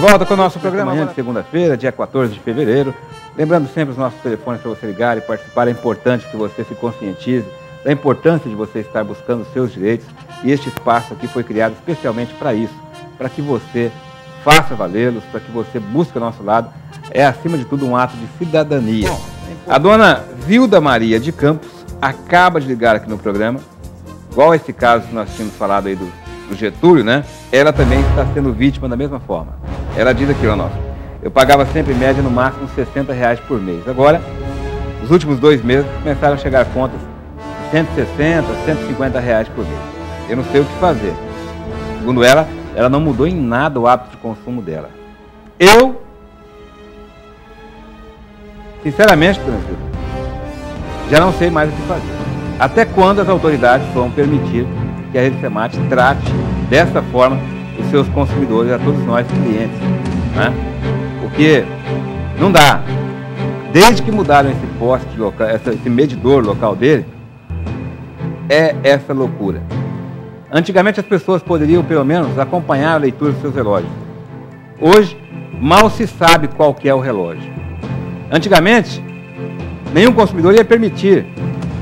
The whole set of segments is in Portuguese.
volta com o nosso programa amanhã de segunda-feira, dia 14 de fevereiro. Lembrando sempre os nossos telefones para você ligar e participar. É importante que você se conscientize da importância de você estar buscando os seus direitos. E este espaço aqui foi criado especialmente para isso, para que você faça valê-los, para que você busque o nosso lado. É, acima de tudo, um ato de cidadania. A dona Vilda Maria de Campos acaba de ligar aqui no programa, igual esse caso que nós tínhamos falado aí do, do Getúlio, né? Ela também está sendo vítima da mesma forma. Ela diz aqui, nosso, eu pagava sempre em média no máximo 60 reais por mês. Agora, os últimos dois meses começaram a chegar contas de 160, 150 reais por mês. Eu não sei o que fazer. Segundo ela, ela não mudou em nada o hábito de consumo dela. Eu, sinceramente, já não sei mais o que fazer. Até quando as autoridades vão permitir que a Rede Semate trate dessa forma os seus consumidores, a todos nós clientes? Né? Porque não dá. Desde que mudaram esse poste local, esse medidor local dele, é essa loucura. Antigamente as pessoas poderiam, pelo menos, acompanhar a leitura dos seus relógios. Hoje, mal se sabe qual que é o relógio. Antigamente, nenhum consumidor ia permitir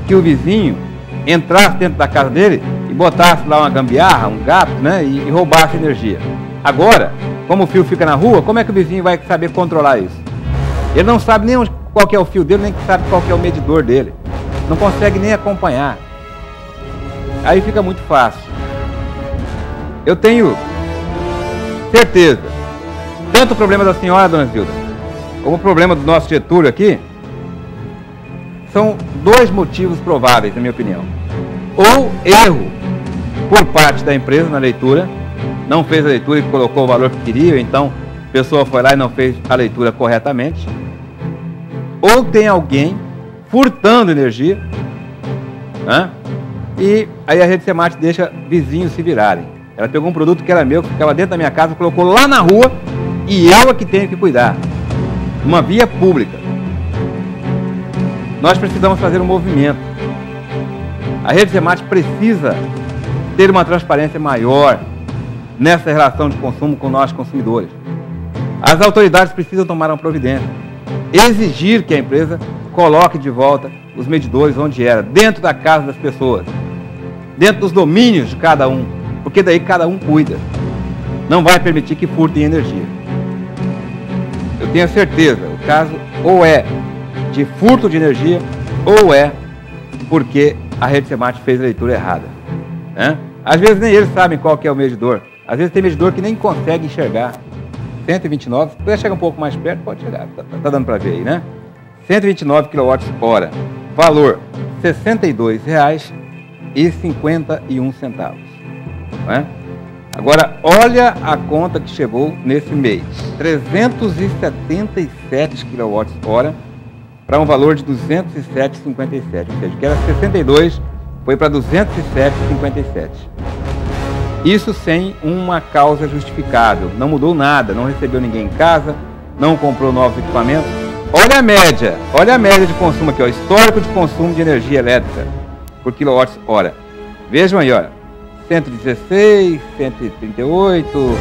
que o vizinho entrasse dentro da casa dele botasse lá uma gambiarra, um gato, né, e, e roubasse energia. Agora, como o fio fica na rua, como é que o vizinho vai saber controlar isso? Ele não sabe nem qual é o fio dele, nem sabe qual é o medidor dele. Não consegue nem acompanhar. Aí fica muito fácil. Eu tenho certeza, tanto o problema da senhora, dona Zilda, como o problema do nosso Getúlio aqui, são dois motivos prováveis, na minha opinião. Ou erro por parte da empresa na leitura, não fez a leitura e colocou o valor que queria, então a pessoa foi lá e não fez a leitura corretamente. Ou tem alguém furtando energia, né? e aí a rede Semate deixa vizinhos se virarem. Ela pegou um produto que era meu, que ficava dentro da minha casa, colocou lá na rua e eu é que tenho que cuidar. Uma via pública. Nós precisamos fazer um movimento. A rede Semate precisa ter uma transparência maior nessa relação de consumo com nós consumidores. As autoridades precisam tomar uma providência. Exigir que a empresa coloque de volta os medidores onde era, dentro da casa das pessoas, dentro dos domínios de cada um porque daí cada um cuida. Não vai permitir que furtem energia. Eu tenho certeza, o caso ou é de furto de energia, ou é porque a rede Semate fez a leitura errada. Né? Às vezes nem eles sabem qual que é o medidor. Às vezes tem medidor que nem consegue enxergar. 129, se puder chegar um pouco mais perto, pode chegar. Tá, tá, tá dando para ver aí, né? 129 kWh. Valor R$ 62,51. Né? Agora, olha a conta que chegou nesse mês: 377 kWh para um valor de 207,57. Ou seja, que era 62, foi para 207,57. Isso sem uma causa justificável. Não mudou nada, não recebeu ninguém em casa, não comprou novos equipamentos. Olha a média, olha a média de consumo aqui, ó, histórico de consumo de energia elétrica por quilowatt-hora. Vejam aí, olha. 116, 138,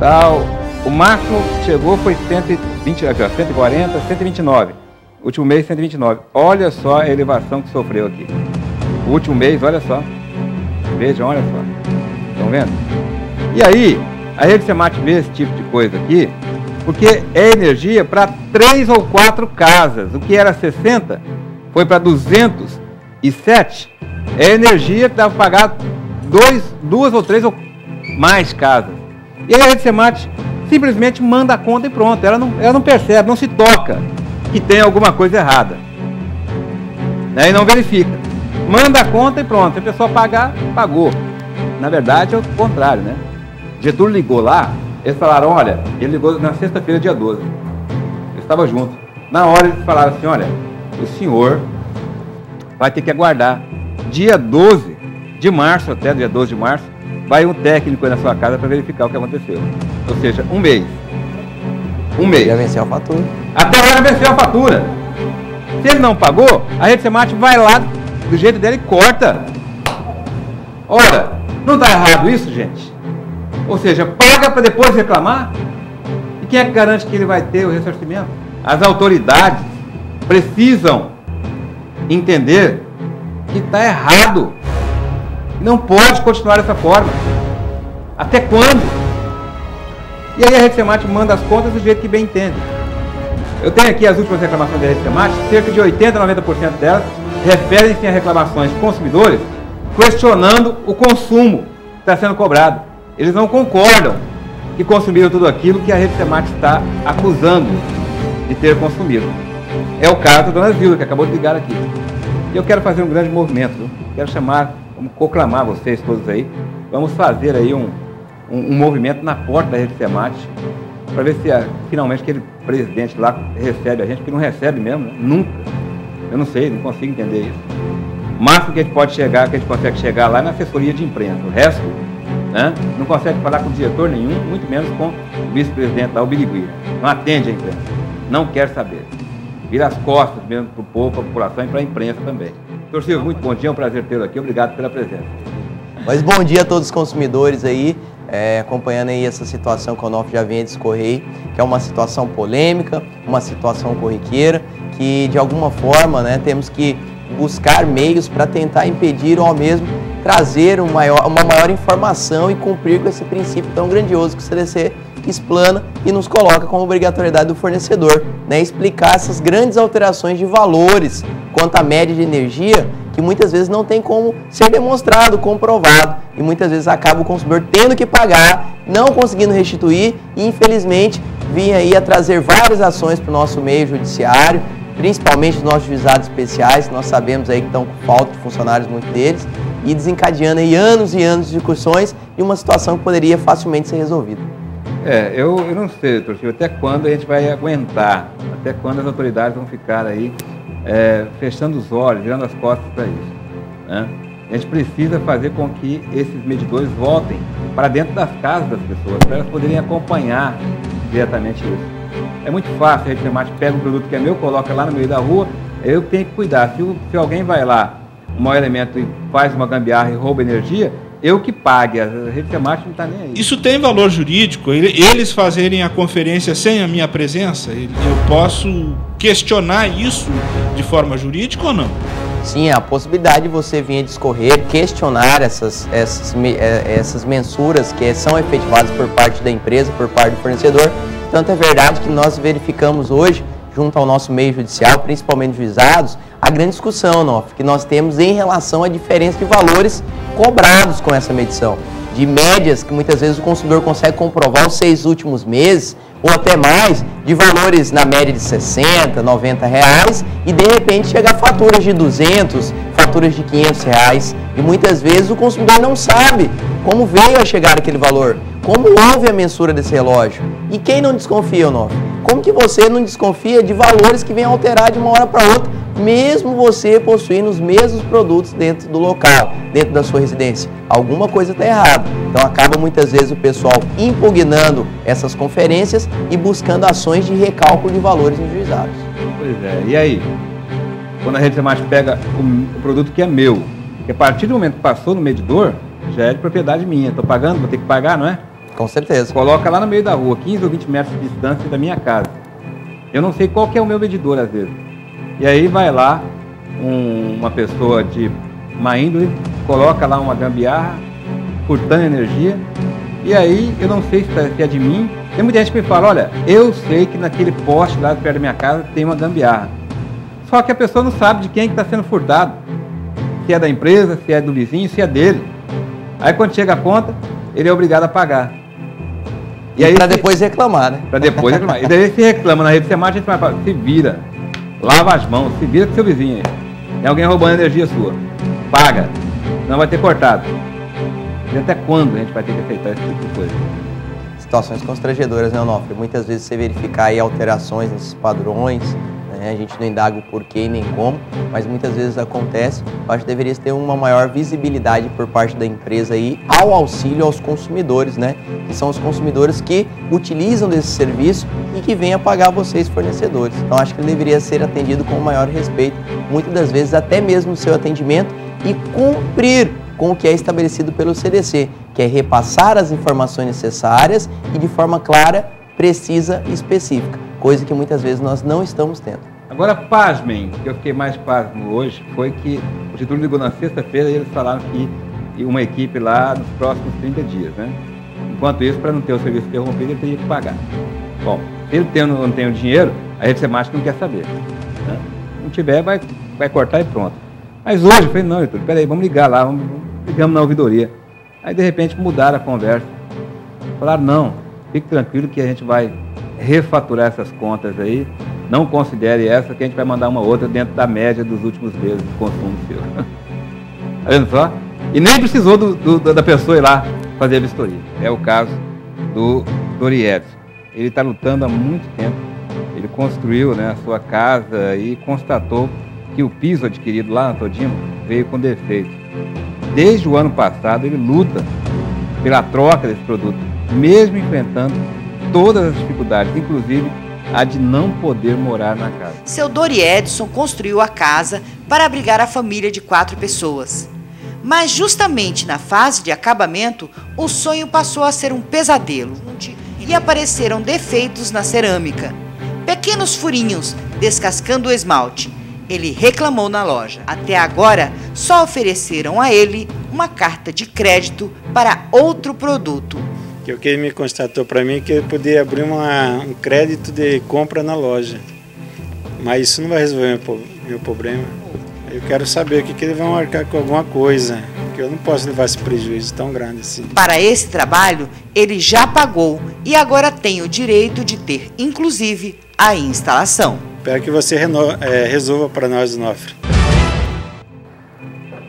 tal. O máximo que chegou foi 120, aqui, ó, 140, 129. O último mês, 129. Olha só a elevação que sofreu aqui. O último mês, olha só. Vejam, olha só. Estão vendo? E aí, a rede Semate vê esse tipo de coisa aqui, porque é energia para três ou quatro casas. O que era 60 foi para 207. É energia que dava para pagar dois, duas ou três ou mais casas. E aí a Rede Semate simplesmente manda a conta e pronto. Ela não, ela não percebe, não se toca que tem alguma coisa errada. Né? E não verifica. Manda a conta e pronto. A pessoa pagar, pagou. Na verdade é o contrário, né? Getúlio ligou lá, eles falaram, olha, ele ligou na sexta-feira, dia 12. Eu estava junto. Na hora eles falaram assim, olha, o senhor vai ter que aguardar. Dia 12 de março até dia 12 de março, vai um técnico aí na sua casa para verificar o que aconteceu. Ou seja, um mês. Um mês. Já venceu a fatura. Até agora venceu a fatura. Se ele não pagou, a rede Semate vai lá do jeito dele corta. Ora, não está errado isso, gente? Ou seja, paga para depois reclamar? E quem é que garante que ele vai ter o ressarcimento? As autoridades precisam entender que está errado. Não pode continuar dessa forma. Até quando? E aí a Rede manda as contas do jeito que bem entende. Eu tenho aqui as últimas reclamações da Rede cerca de 80 a 90% delas referem-se a reclamações de consumidores questionando o consumo que está sendo cobrado. Eles não concordam que consumiram tudo aquilo que a Rede está acusando de ter consumido. É o caso da dona Zilda, que acabou de ligar aqui. E eu quero fazer um grande movimento. Viu? Quero chamar, vamos proclamar vocês todos aí. Vamos fazer aí um, um, um movimento na porta da Rede Semate para ver se a, finalmente aquele presidente lá recebe a gente, porque não recebe mesmo, né? nunca. Eu não sei, não consigo entender isso. O máximo que a gente pode chegar, que a gente consegue chegar lá é na assessoria de imprensa. O resto, né, não consegue falar com diretor nenhum, muito menos com o vice-presidente lá, o. Não atende a imprensa. Não quer saber. Vira as costas mesmo para o povo, para a população e para a imprensa também. Silvio, muito bom dia, é um prazer tê-lo aqui. Obrigado pela presença. Mas bom dia a todos os consumidores aí, é, acompanhando aí essa situação que o NOF já vem a discorrer, que é uma situação polêmica, uma situação corriqueira, que de alguma forma né, temos que buscar meios para tentar impedir ou ao mesmo trazer um maior, uma maior informação e cumprir com esse princípio tão grandioso que o CDC explana e nos coloca como obrigatoriedade do fornecedor, né? explicar essas grandes alterações de valores quanto à média de energia que muitas vezes não tem como ser demonstrado, comprovado e muitas vezes acaba o consumidor tendo que pagar, não conseguindo restituir e infelizmente vinha aí a trazer várias ações para o nosso meio judiciário, principalmente os nossos juizados especiais, nós sabemos aí que estão com falta de funcionários, muitos deles, e desencadeando aí anos e anos de discussões e uma situação que poderia facilmente ser resolvida. É, eu, eu não sei, doutor até quando a gente vai aguentar, até quando as autoridades vão ficar aí é, fechando os olhos, virando as costas para isso. Né? A gente precisa fazer com que esses medidores voltem para dentro das casas das pessoas, para elas poderem acompanhar diretamente isso. É muito fácil, a rede temática pega um produto que é meu, coloca lá no meio da rua, eu tenho que cuidar. Se, se alguém vai lá, um mau elemento, e faz uma gambiarra e rouba energia, eu que pague. A rede temática não está nem aí. Isso tem valor jurídico? Eles fazerem a conferência sem a minha presença? Eu posso questionar isso de forma jurídica ou não? Sim, a possibilidade de você vir a discorrer, questionar essas, essas, é, essas mensuras que são efetivadas por parte da empresa, por parte do fornecedor, tanto é verdade que nós verificamos hoje, junto ao nosso meio judicial, principalmente juizados, a grande discussão Nof, que nós temos em relação à diferença de valores cobrados com essa medição. De médias que muitas vezes o consumidor consegue comprovar os seis últimos meses, ou até mais, de valores na média de 60, 90 reais, e de repente chega a faturas de 200, faturas de 500 reais, e muitas vezes o consumidor não sabe como veio a chegar aquele valor. Como houve a mensura desse relógio? E quem não desconfia, Onofre? Como que você não desconfia de valores que vêm alterar de uma hora para outra, mesmo você possuindo os mesmos produtos dentro do local, dentro da sua residência? Alguma coisa está errada. Então acaba muitas vezes o pessoal impugnando essas conferências e buscando ações de recálculo de valores nos. Pois é, e aí? Quando a rede temática pega o, produto que é meu, que a partir do momento que passou no medidor, já é de propriedade minha. Estou pagando, vou ter que pagar, não é? Com certeza. Coloca lá no meio da rua, 15 ou 20 metros de distância da minha casa. Eu não sei qual que é o meu medidor às vezes. E aí vai lá um, uma pessoa de má índole, coloca lá uma gambiarra, furtando energia, e aí eu não sei tá, se é de mim. Tem muita gente que me fala, olha, eu sei que naquele poste lá perto da minha casa tem uma gambiarra. Só que a pessoa não sabe de quem é está sendo furtado. Se é da empresa, se é do vizinho, se é dele. Aí quando chega a conta, ele é obrigado a pagar. E aí para depois reclamar, né? Para depois reclamar. E daí se reclama na rede semana, a gente vai falar, se vira. Lava as mãos, se vira com seu vizinho aí. Tem alguém roubando energia sua. Paga. Não vai ter cortado. E até quando a gente vai ter que aceitar esse tipo de coisa? Situações constrangedoras, né, Onofre? Muitas vezes você verificar aí alterações nesses padrões, né? A gente não indaga o porquê nem como, mas muitas vezes acontece. Eu acho que deveria ter uma maior visibilidade por parte da empresa aí ao auxílio aos consumidores, né? Que são os consumidores que utilizam desse serviço e que vêm a pagar vocês fornecedores. Então acho que ele deveria ser atendido com maior respeito, muitas das vezes até mesmo no seu atendimento e cumprir com o que é estabelecido pelo CDC, que é repassar as informações necessárias e de forma clara precisa e específica, coisa que muitas vezes nós não estamos tendo. Agora, pasmem, que eu fiquei mais pasmo hoje, foi que o título ligou na sexta-feira e eles falaram que uma equipe lá nos próximos 30 dias, né? Enquanto isso, para não ter o serviço interrompido, ele teria que pagar. Bom, se ele tem, não tem o dinheiro, a rede semática não quer saber. Né? Não tiver, vai, vai cortar e pronto. Mas hoje eu falei, não, Heitor, peraí, vamos ligar lá, vamos, ligamos na ouvidoria. Aí de repente mudaram a conversa. Falaram, não, fique tranquilo que a gente vai refaturar essas contas aí. Não considere essa que a gente vai mandar uma outra dentro da média dos últimos meses de consumo seu. tá vendo só? E nem precisou do, do, da pessoa ir lá fazer a vistoria. É o caso do Doriedes. Ele está lutando há muito tempo. Ele construiu né, a sua casa e constatou que o piso adquirido lá na Todimo veio com defeito. Desde o ano passado, ele luta pela troca desse produto, mesmo enfrentando todas as dificuldades, inclusive a de não poder morar na casa. Seu Dori Edson construiu a casa para abrigar a família de quatro pessoas. Mas justamente na fase de acabamento, o sonho passou a ser um pesadelo e apareceram defeitos na cerâmica. Pequenos furinhos descascando o esmalte. Ele reclamou na loja. Até agora, só ofereceram a ele uma carta de crédito para outro produto. Que o que ele me constatou para mim é que ele podia abrir uma, um crédito de compra na loja. Mas isso não vai resolver meu, meu problema. Eu quero saber o que, que ele vai marcar com alguma coisa porque eu não posso levar esse prejuízo tão grande assim. Para esse trabalho, ele já pagou e agora tem o direito de ter, inclusive, a instalação. Espero que você é, resolva para nós, Nofre.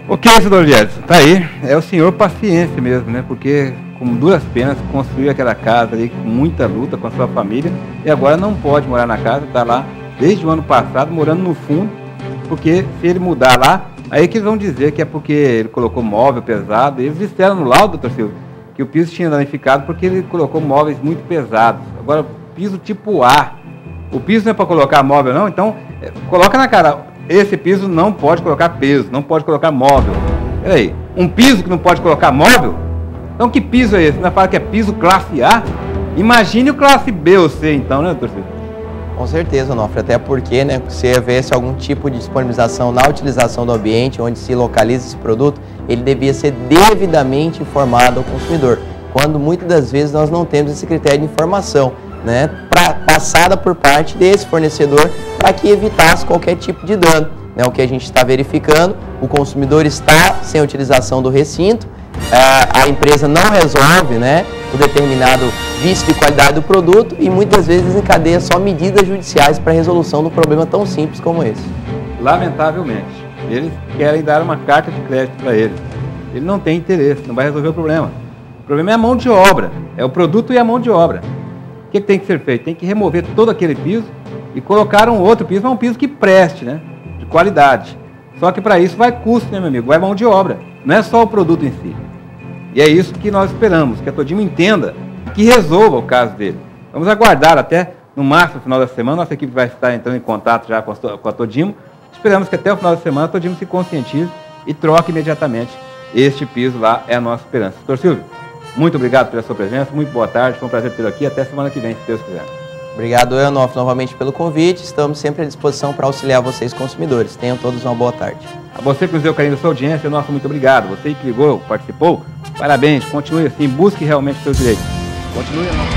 Ok, senhor Viedes, tá aí. É o senhor paciência mesmo, né? Porque com duras penas construiu aquela casa ali com muita luta com a sua família e agora não pode morar na casa, tá lá desde o ano passado morando no fundo, porque se ele mudar lá, Aí que eles vão dizer que é porque ele colocou móvel pesado. Eles disseram no laudo, doutor Silvio, que o piso tinha danificado porque ele colocou móveis muito pesados. Agora, piso tipo A. O piso não é para colocar móvel, não? Então, é, coloca na cara. Esse piso não pode colocar peso, não pode colocar móvel. Peraí, um piso que não pode colocar móvel? Então, que piso é esse? Não fala que é piso classe A? Imagine o classe B ou C, então, né, Silvio? Com certeza, Onofre, até porque né, se houvesse algum tipo de disponibilização na utilização do ambiente onde se localiza esse produto, ele devia ser devidamente informado ao consumidor, quando muitas das vezes nós não temos esse critério de informação, né, pra, passada por parte desse fornecedor para que evitasse qualquer tipo de dano. Né, o que a gente está verificando, o consumidor está sem utilização do recinto, a, a empresa não resolve né, o determinado vício de qualidade do produto e muitas vezes encadeia só medidas judiciais para resolução um problema tão simples como esse. Lamentavelmente, eles querem dar uma carta de crédito para ele. Ele não tem interesse, não vai resolver o problema. O problema é a mão de obra, é o produto e a mão de obra. Que, que tem que ser feito? Tem que remover todo aquele piso e colocar um outro piso, mas um piso que preste, né? De qualidade. Só que para isso vai custo, né, meu amigo? Vai mão de obra. Não é só o produto em si. E é isso que nós esperamos, que a Todimo entenda que resolva o caso dele. Vamos aguardar até no máximo final da semana, nossa equipe vai estar entrando em contato já com a, Todimo. Esperamos que até o final da semana a Todimo se conscientize e troque imediatamente este piso lá, é a nossa esperança. Doutor Silvio, muito obrigado pela sua presença, muito boa tarde, foi um prazer tê-lo aqui, até semana que vem, se Deus quiser. Obrigado, Eonof, novamente pelo convite. Estamos sempre à disposição para auxiliar vocês, consumidores. Tenham todos uma boa tarde. A você que nos deu carinho da sua audiência, nosso muito obrigado. Você que ligou, participou, parabéns. Continue assim, busque realmente seus direitos. Continue a nossa.